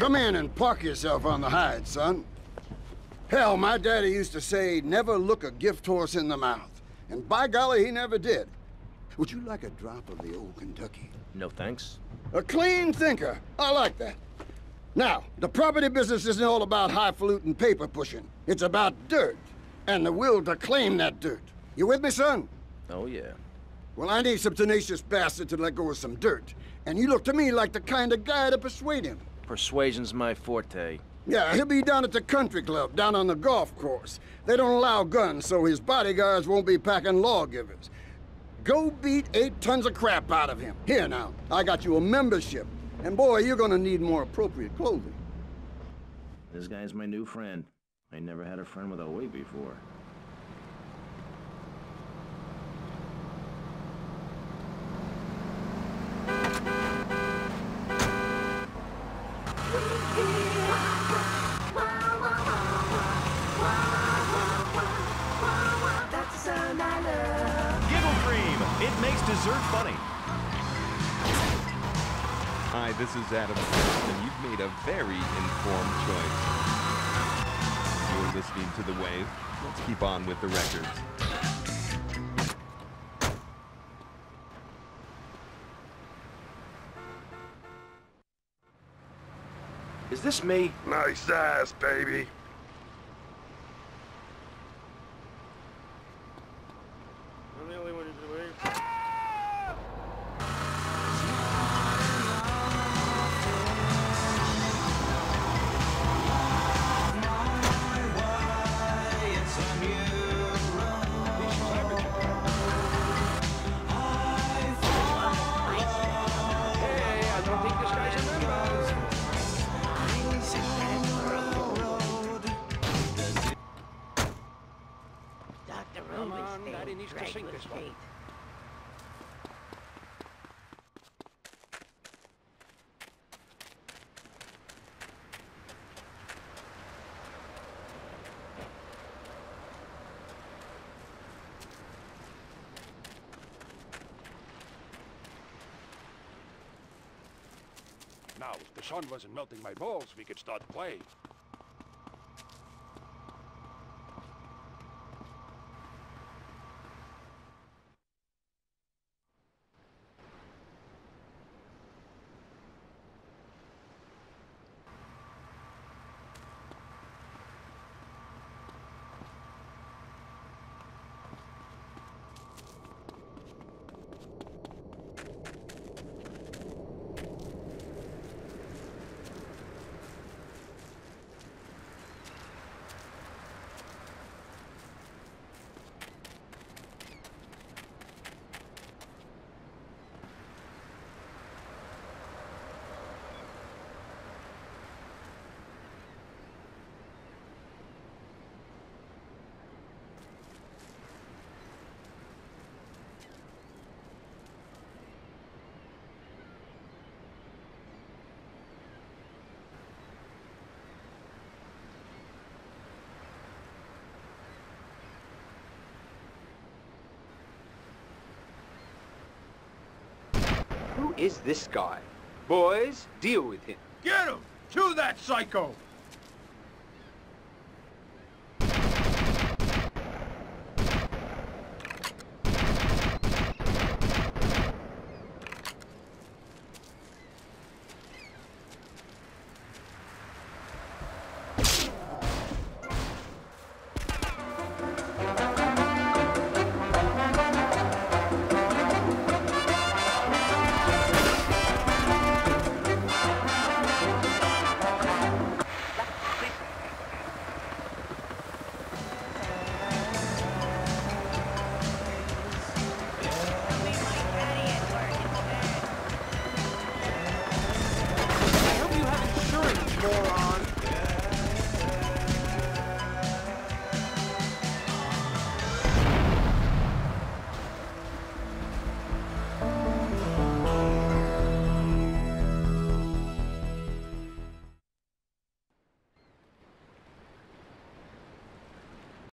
Come in and park yourself on the hide, son. Hell, my daddy used to say, never look a gift horse in the mouth. And by golly, he never did. Would you like a drop of the old Kentucky? No thanks. A clean thinker. I like that. Now, the property business isn't all about highfalutin paper pushing. It's about dirt, and the will to claim that dirt. You with me, son? Oh, yeah. Well, I need some tenacious bastard to let go of some dirt. And you look to me like the kind of guy to persuade him. Persuasion's my forte. Yeah, he'll be down at the country club, down on the golf course. They don't allow guns, so his bodyguards won't be packing lawgivers. Go beat eight tons of crap out of him. Here now, I got you a membership. And boy, you're gonna need more appropriate clothing. This guy's my new friend. I never had a friend with a weight before. It dessert funny. Hi, this is Adam Smith, and you've made a very informed choice. You're listening to The Wave. Let's keep on with the records. Is this me? Nice ass, baby. Needs to sing this one. Now, if the sun wasn't melting my balls, we could start playing. Is this guy? Boys, deal with him. Get him! To that psycho!